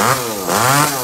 Wow.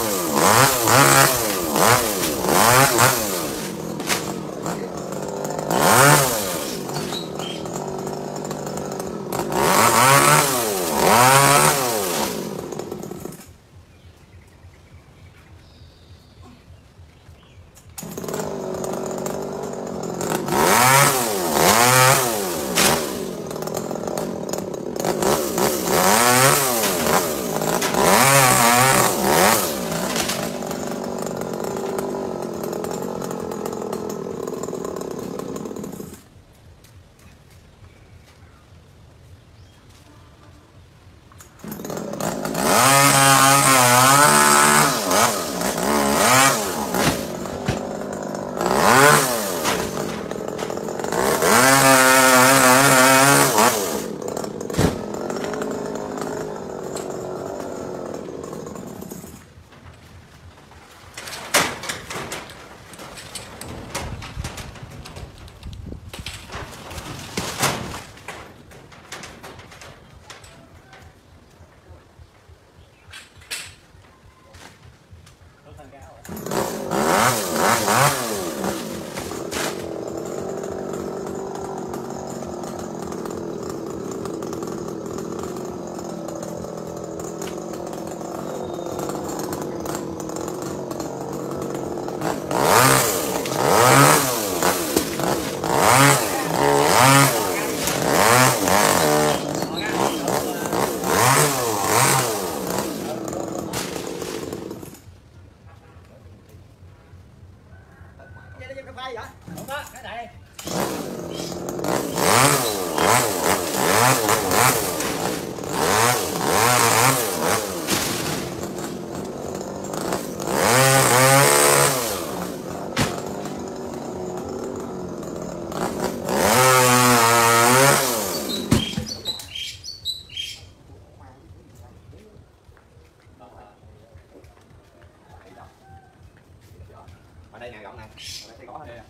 ở đây nè rộng nè ở đây thấy rõ đây.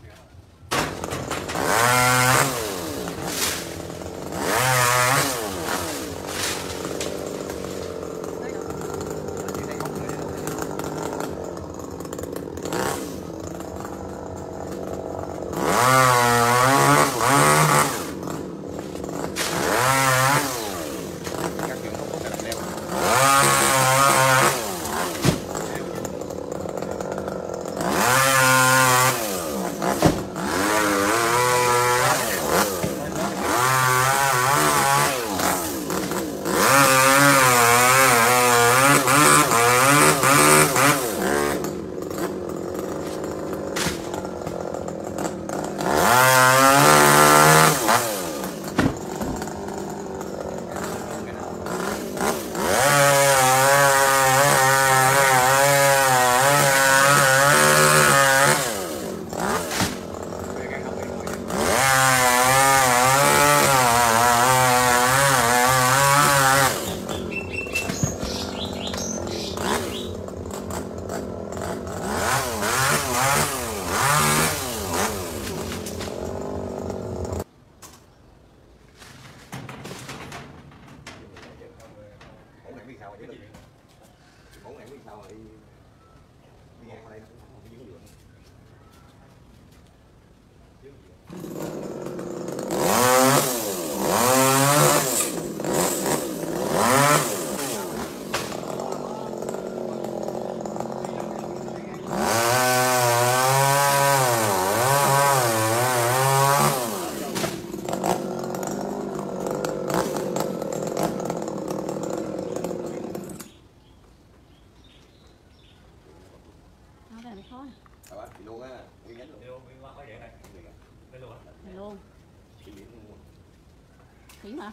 kỹ mà.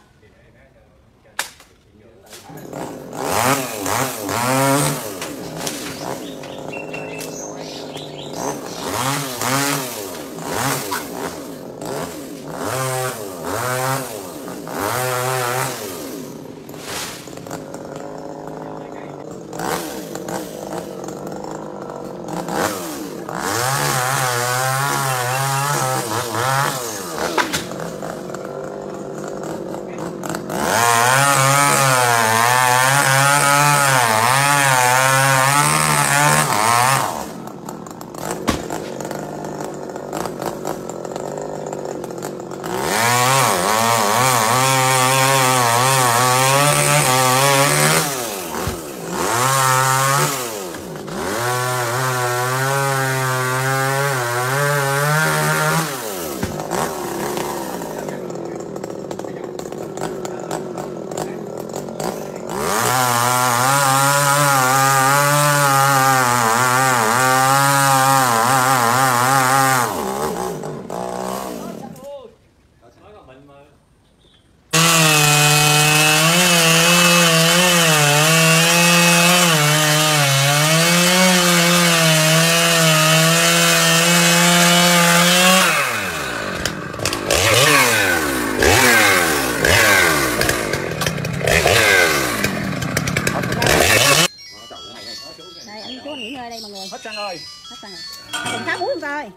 Hết xăng rồi. Hết xăng rồi. Còn sáu muối không coi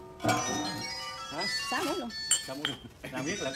hả? Sáu muối luôn. Sao muốn làm biết là